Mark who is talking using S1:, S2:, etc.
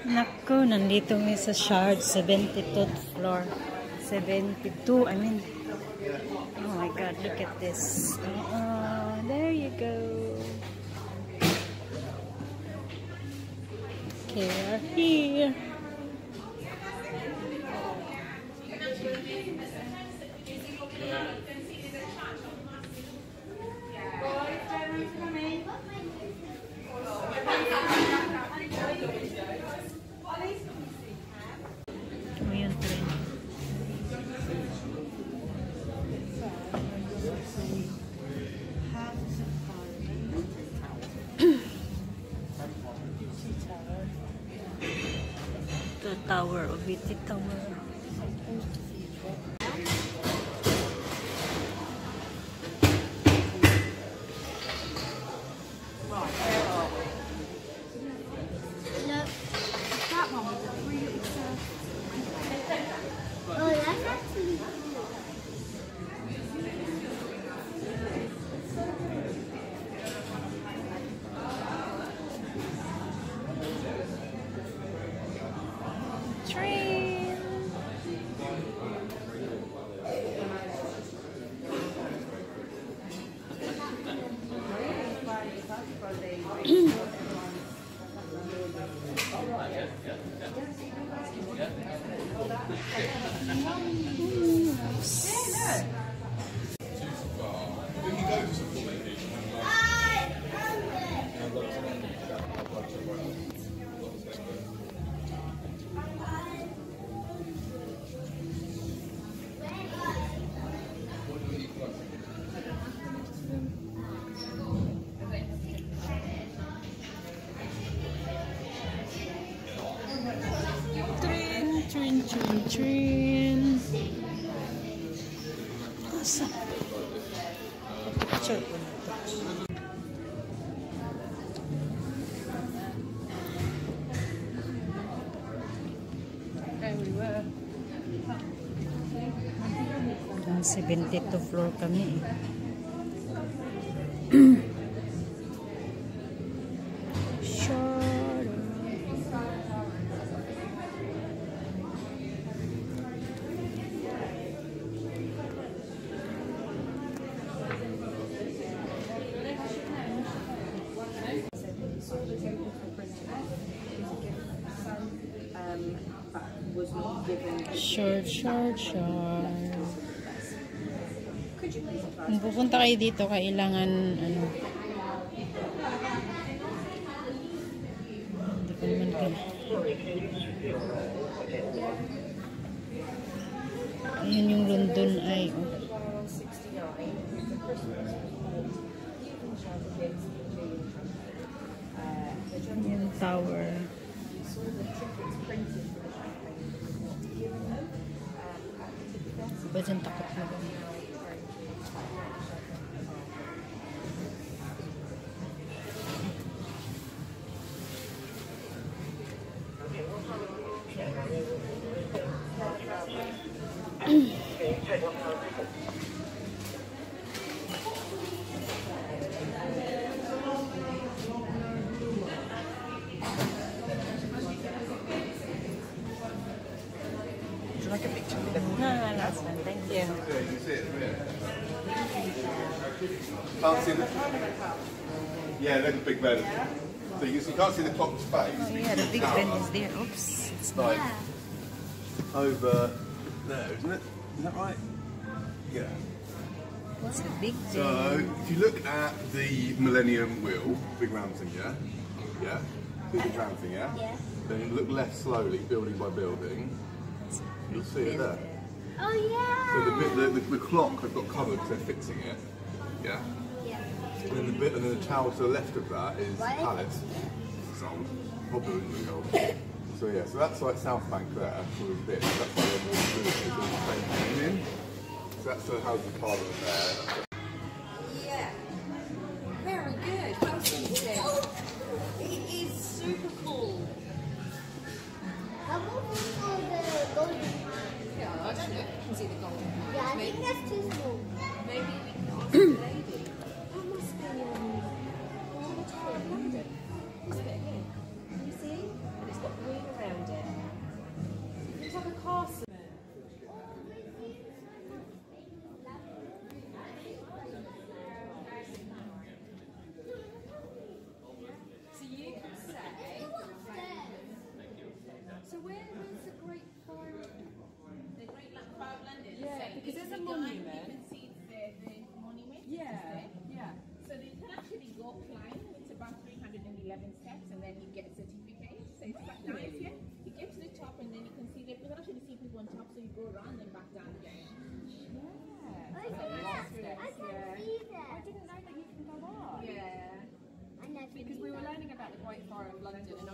S1: Naku, nandito kami sa Shard, 72th floor. 72, I mean. Oh my God, look at this. Oh, there you go. Okay, we're here. The tower, Obiti Tower. Train. Train, train. Ah, 72 floor kami. Sure, sure, sure. Kung pupunta kayo dito, kailangan ano. Hindi ko naman kayo. Ayan yung London Eye. Oh. Yung tower.
S2: So the tickets printed
S1: 我
S2: 真打不过 picture?
S1: No, no, that's fine. Thank you.
S3: Yeah, you see it from here. Can't see the. Yeah, there's a Big Ben. So you, can't see the clock's face.
S1: Oh, yeah, the big Ben is there. Oops.
S3: It's like over there, isn't it? Is that right? Yeah.
S1: What's the big
S3: So if you look at the Millennium Wheel, big round thing, yeah, yeah, big round thing, yeah.
S4: Yeah.
S3: Then look left slowly, building by building. You'll see it there.
S4: Oh, yeah.
S3: So the, bit, the, the, the clock they've got covered because they're fixing it. Yeah.
S4: Yeah.
S3: And then the bit, and then the tower to the left of that is
S4: What?
S3: Palace. It's old. Probably really old. So yeah, so that's like South Bank there, sort of bit. That's like the Waterloo, it's all the same union. So that's the House of Parliament there.
S5: See the.
S4: Yeah, I think that's too
S6: Because there's a
S7: You can
S6: monument.
S7: see the, the monument.
S6: Yeah, yeah.
S7: So you can actually go climb. It's about 311 steps, and then you get a certificate. So it's quite nice. Yeah. You get to the top, and then you can see. You can actually see people on top, so you go around and back down again.
S6: Yeah.
S4: I
S6: So
S4: can,
S6: lots
S4: I can
S6: yeah.
S4: see
S6: I didn't know that you can go up.
S7: Yeah.
S6: Because we were learning about the Great Fire of London, and